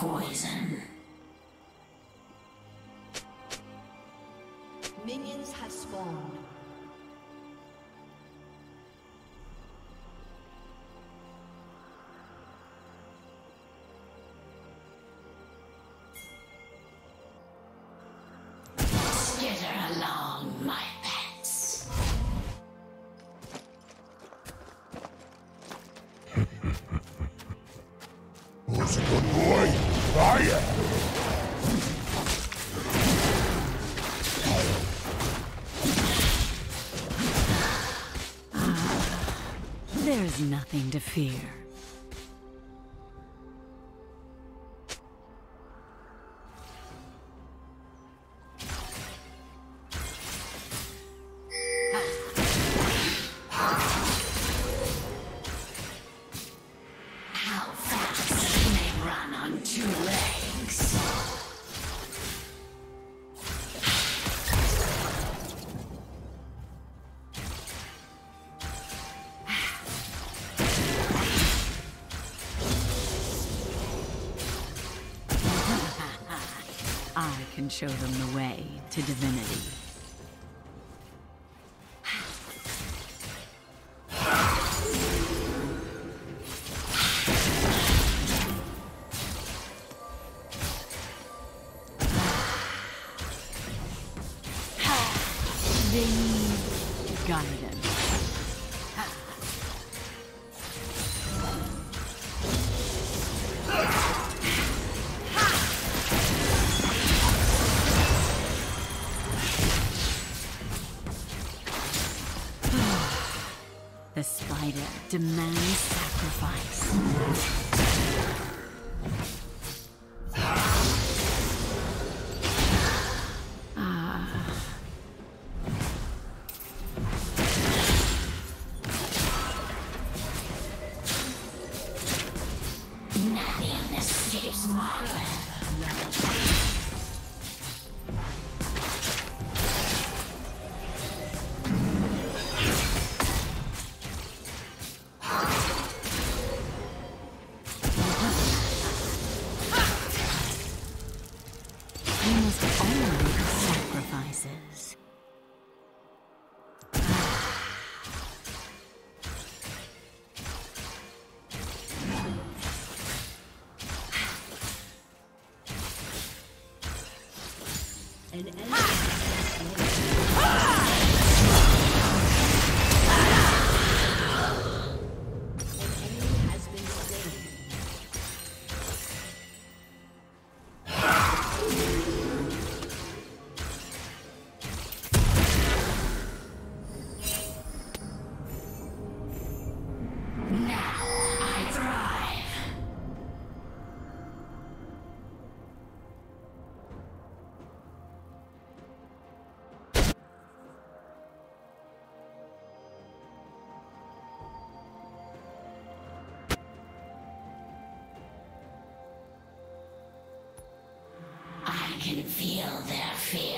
poison. nothing to fear. can show them the way to divinity. feel their fear.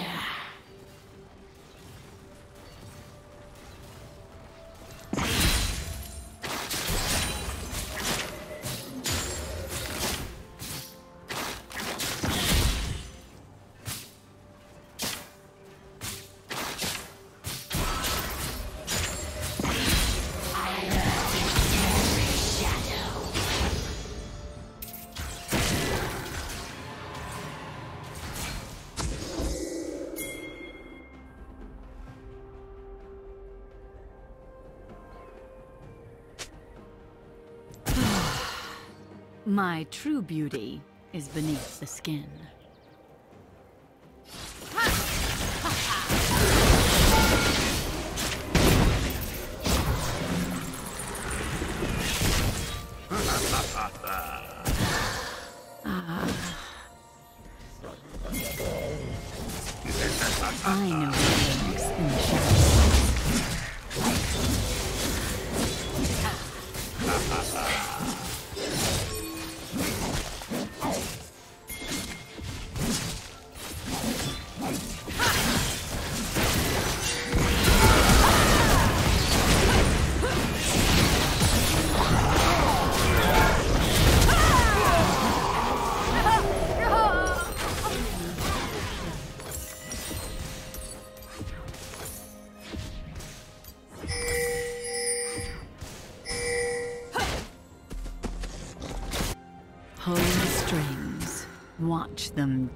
My true beauty is beneath the skin.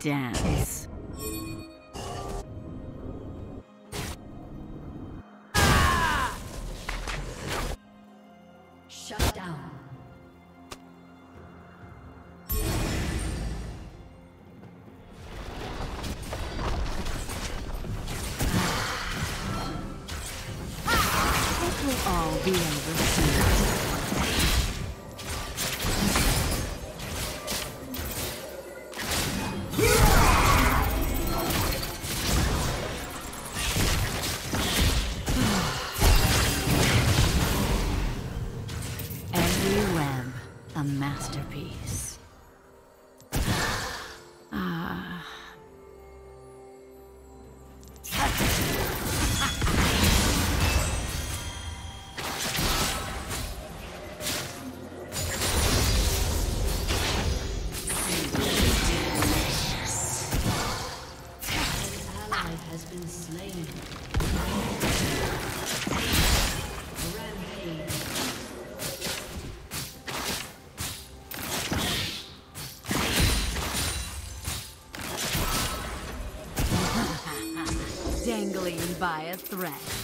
Dance. Shut down. It will all be over by a thread.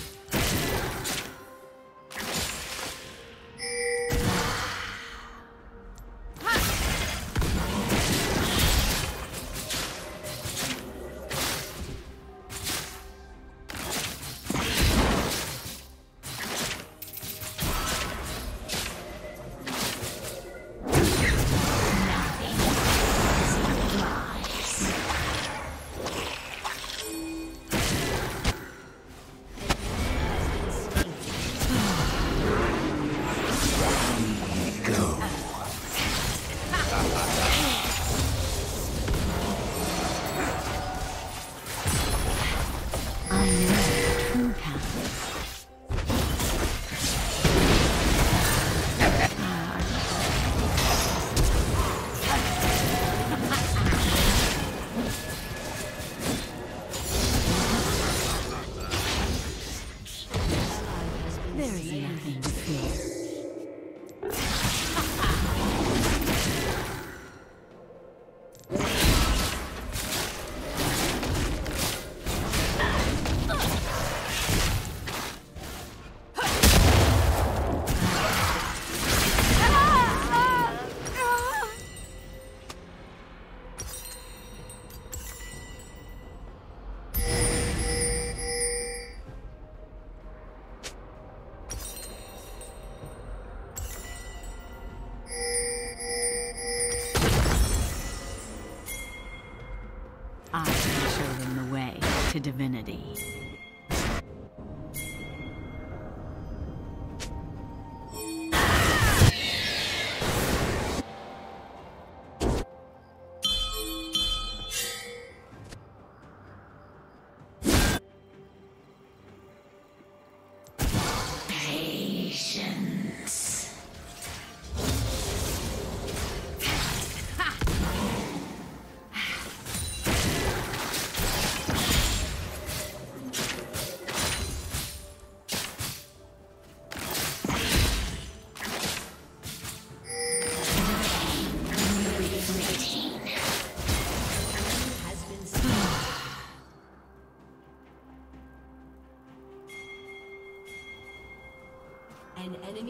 I can show them the way to divinity.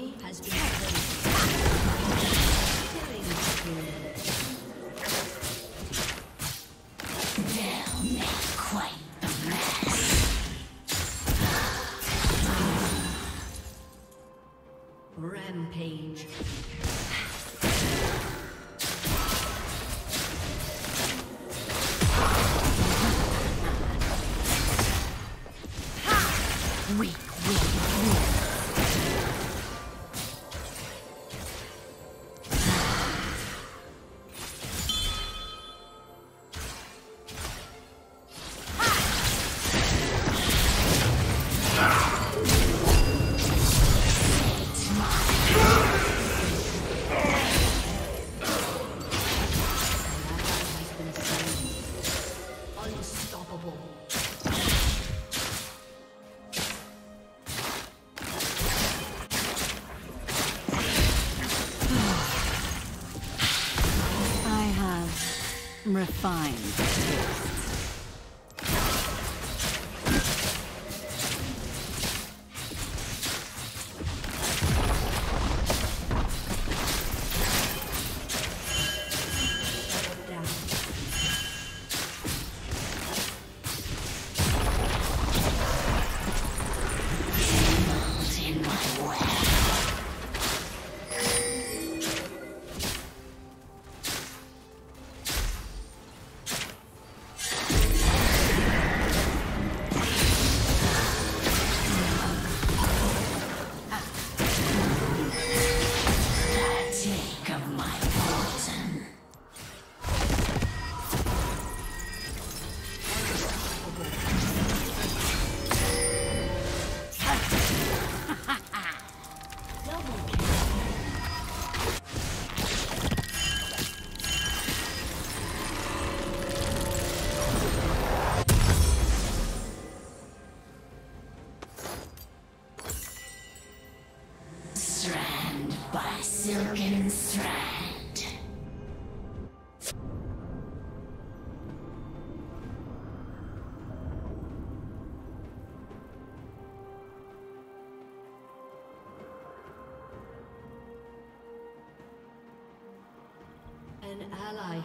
Enemy has been make quite the mess. Rampage. Refined.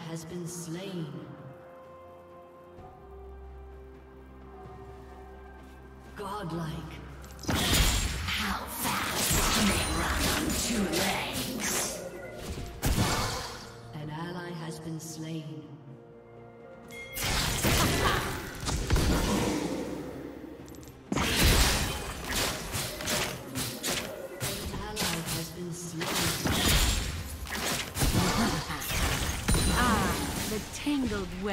Has been slain. Godlike. How fast they run on two legs? An ally has been slain. We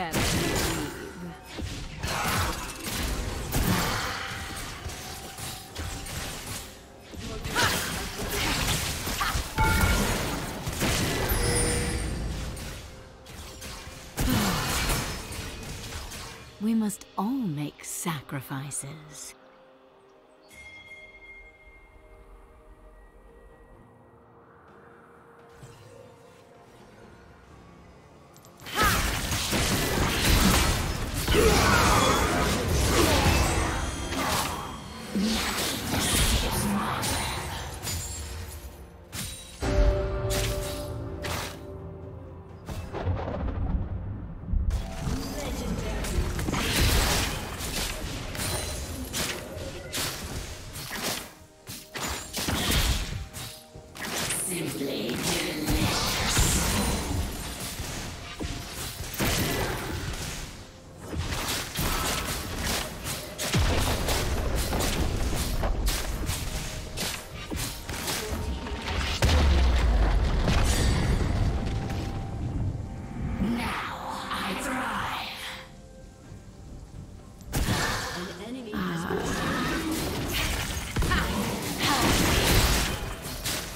must all make sacrifices.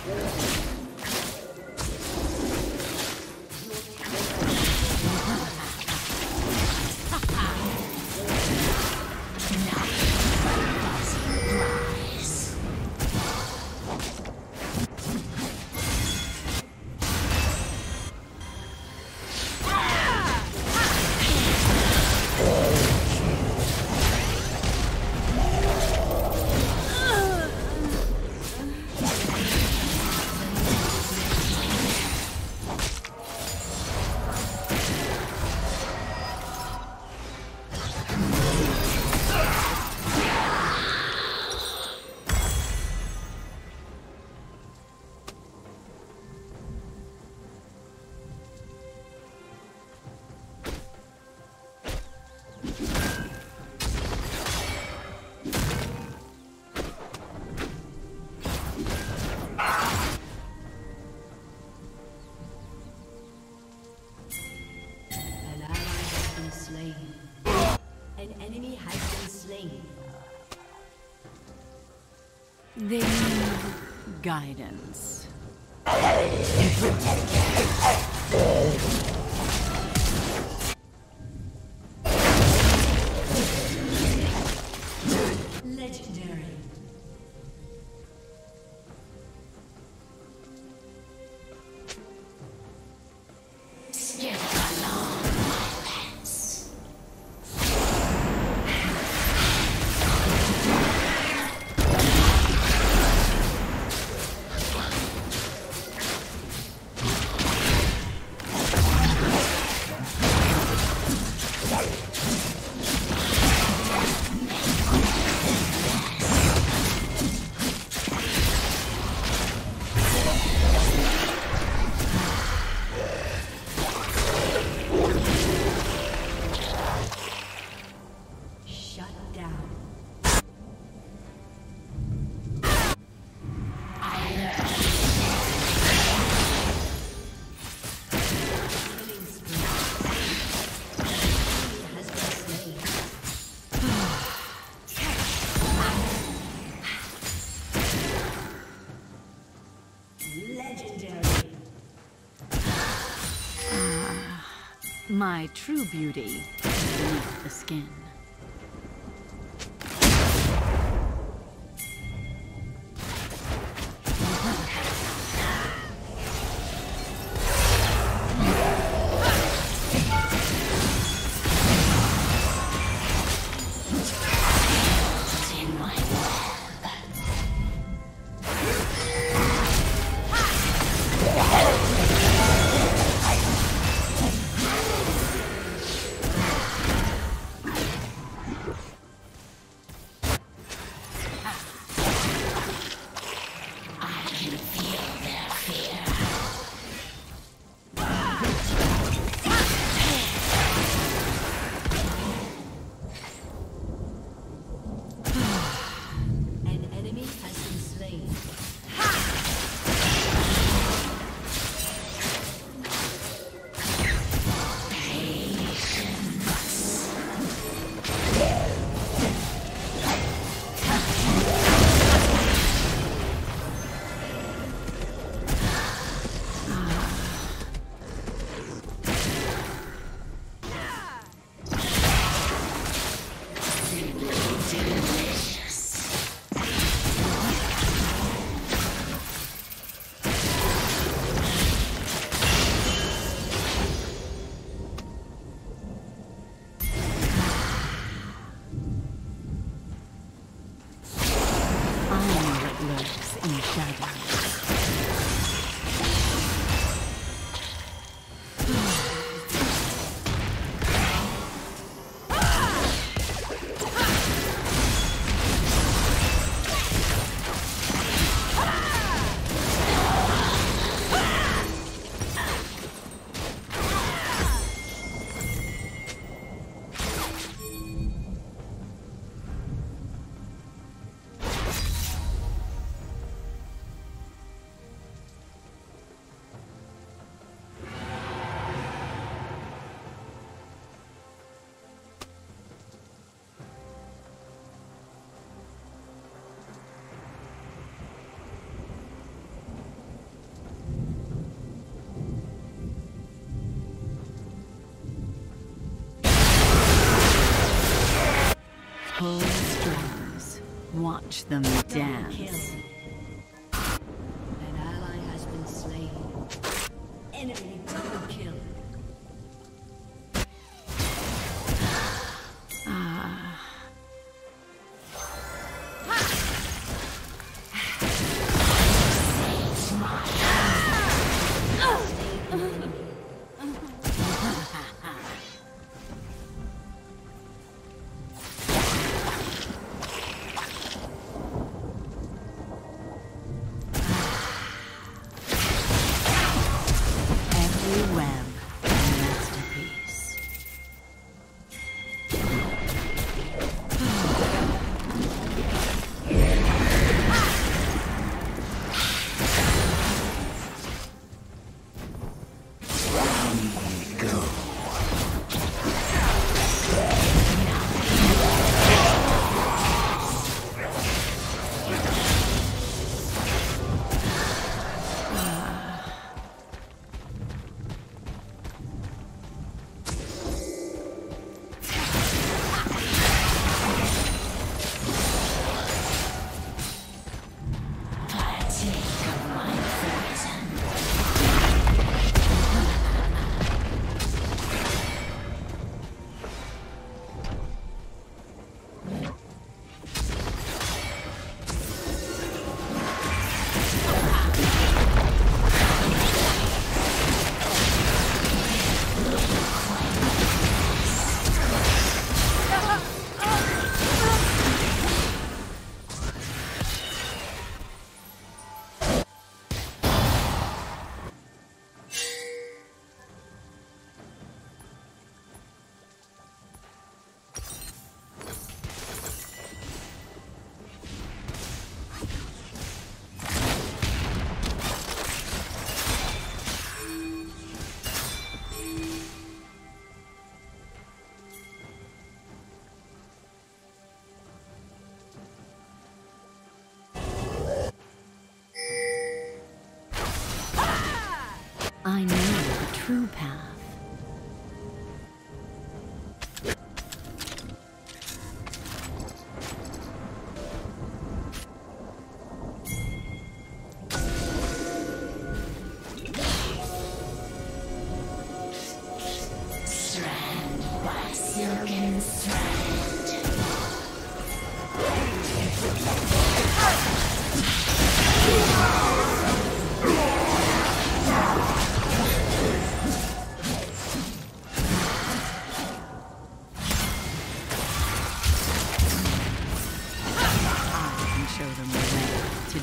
Rise. Guidance. My true beauty beneath the skin. Them dance.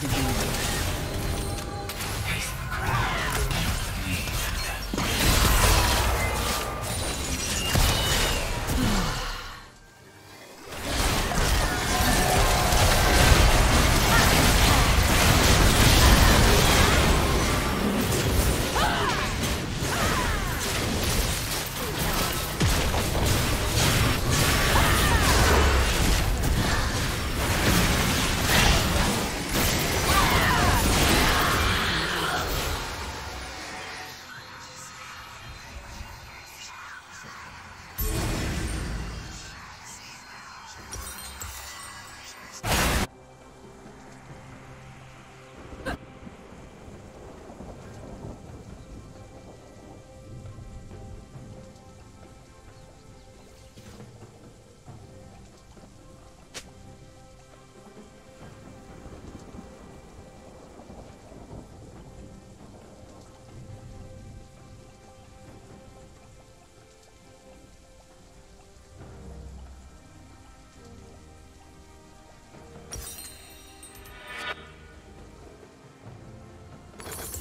Way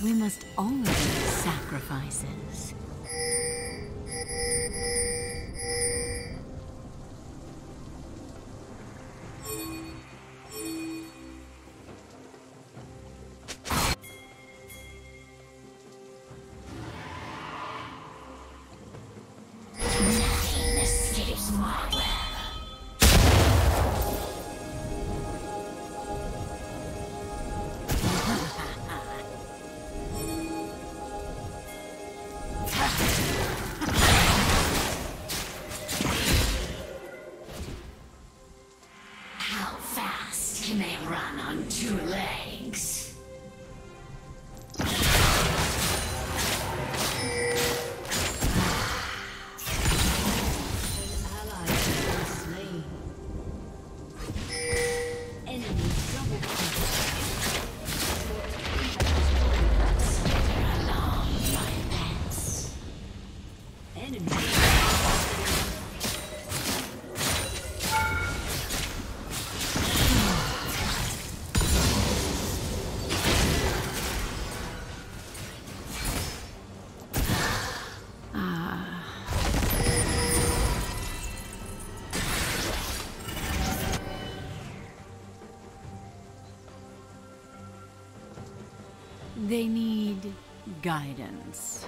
We must all make sacrifices. They need guidance.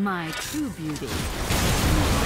My true beauty